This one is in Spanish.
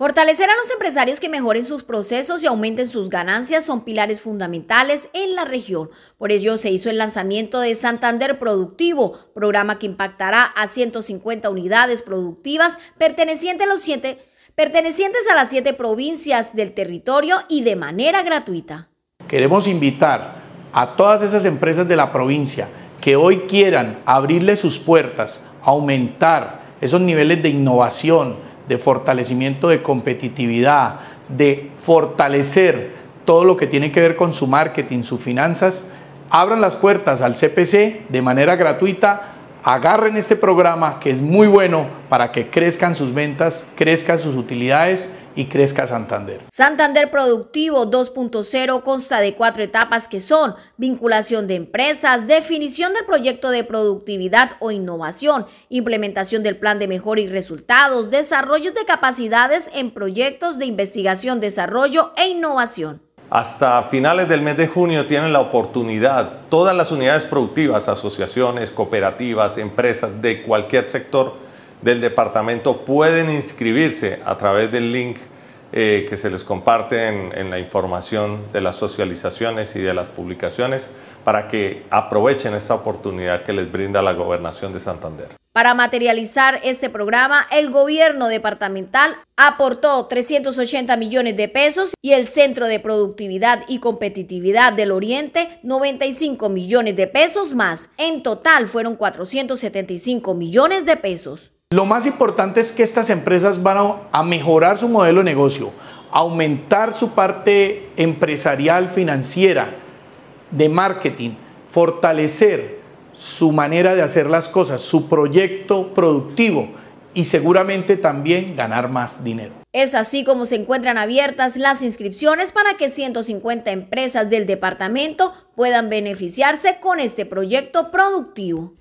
Fortalecer a los empresarios que mejoren sus procesos y aumenten sus ganancias son pilares fundamentales en la región. Por ello se hizo el lanzamiento de Santander Productivo, programa que impactará a 150 unidades productivas pertenecientes a, las siete provincias del territorio y de manera gratuita. Queremos invitar a todas esas empresas de la provincia que hoy quieran abrirle sus puertas, aumentar esos niveles de innovación, de fortalecimiento de competitividad, de fortalecer todo lo que tiene que ver con su marketing, sus finanzas, abran las puertas al CPC de manera gratuita, agarren este programa que es muy bueno para que crezcan sus ventas, crezcan sus utilidades y crezca Santander. Santander Productivo 2.0 consta de cuatro etapas que son vinculación de empresas, definición del proyecto de productividad o innovación, implementación del plan de mejora y resultados, desarrollo de capacidades en proyectos de investigación, desarrollo e innovación. Hasta finales del mes de junio tienen la oportunidad todas las unidades productivas, asociaciones, cooperativas, empresas de cualquier sector del departamento pueden inscribirse a través del link eh, que se les comparte en, en, la información de las socializaciones y de las publicaciones para que aprovechen esta oportunidad que les brinda la gobernación de Santander. Para materializar este programa, el gobierno departamental aportó 380 millones de pesos y el Centro de Productividad y Competitividad del Oriente 95 millones de pesos más. En total fueron 475 millones de pesos. Lo más importante es que estas empresas van a mejorar su modelo de negocio, aumentar su parte empresarial, financiera, de marketing, fortalecer su manera de hacer las cosas, su proyecto productivo y seguramente también ganar más dinero. Es así como se encuentran abiertas las inscripciones para que 150 empresas del departamento puedan beneficiarse con este proyecto productivo.